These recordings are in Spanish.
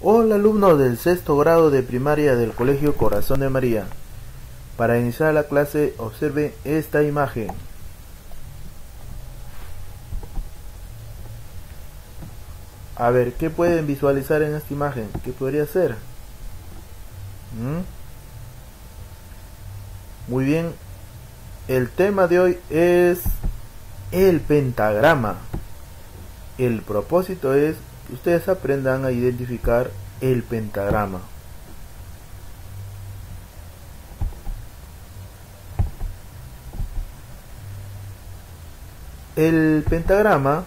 Hola alumnos del sexto grado de primaria del Colegio Corazón de María. Para iniciar la clase observen esta imagen. A ver, ¿qué pueden visualizar en esta imagen? ¿Qué podría ser? ¿Mm? Muy bien, el tema de hoy es el pentagrama. El propósito es que ustedes aprendan a identificar el pentagrama. El pentagrama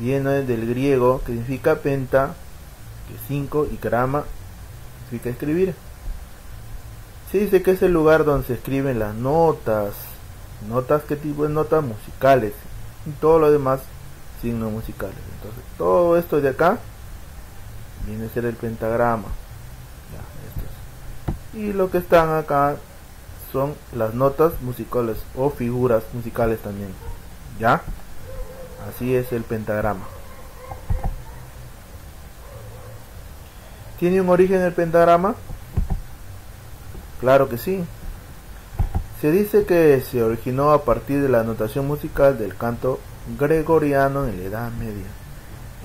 viene del griego que significa penta, que es 5, y grama significa escribir. Se dice que es el lugar donde se escriben las notas. Notas, ¿qué tipo de notas? Musicales. Y todo lo demás, signos musicales. Entonces, todo esto de acá viene a ser el pentagrama. Y lo que están acá son las notas musicales o figuras musicales también. ¿Ya? Así es el pentagrama. ¿Tiene un origen el pentagrama? Claro que sí. Se dice que se originó a partir de la notación musical del canto gregoriano en la Edad Media.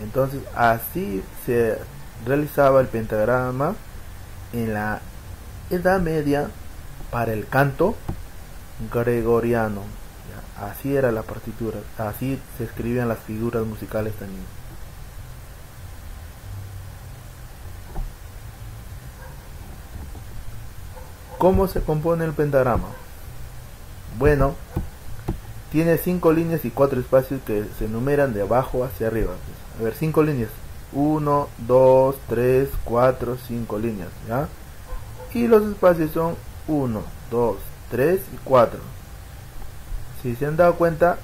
Entonces así se realizaba el pentagrama en la Edad Media para el canto gregoriano. Así era la partitura, así se escribían las figuras musicales también. ¿Cómo se compone el pentagrama? Bueno, tiene cinco líneas y cuatro espacios que se enumeran de abajo hacia arriba. A ver, cinco líneas. 1, 2, 3, 4, 5 líneas. ¿ya? Y los espacios son 1, 2, 3 y 4. Si se han dado cuenta,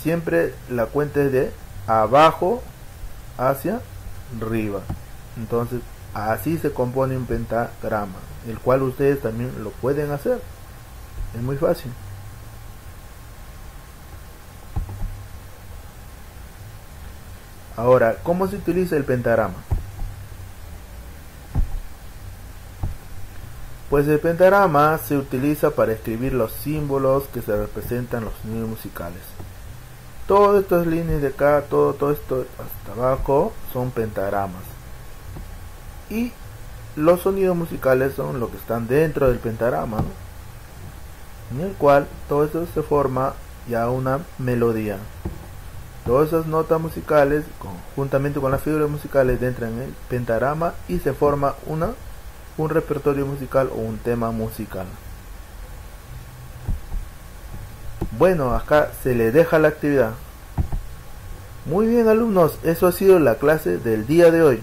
siempre la cuenta es de abajo hacia arriba. Entonces, así se compone un pentagrama el cual ustedes también lo pueden hacer. Es muy fácil. Ahora, ¿cómo se utiliza el pentagrama? Pues el pentagrama se utiliza para escribir los símbolos que se representan los sonidos musicales. Todas estas líneas de acá, todo, todo esto hasta abajo son pentagramas. Y los sonidos musicales son lo que están dentro del pentagrama, en el cual todo eso se forma ya una melodía. Todas esas notas musicales, juntamente con las figuras musicales, entran en el pentagrama y se forma una, un repertorio musical o un tema musical. Bueno, acá se le deja la actividad. Muy bien alumnos, eso ha sido la clase del día de hoy.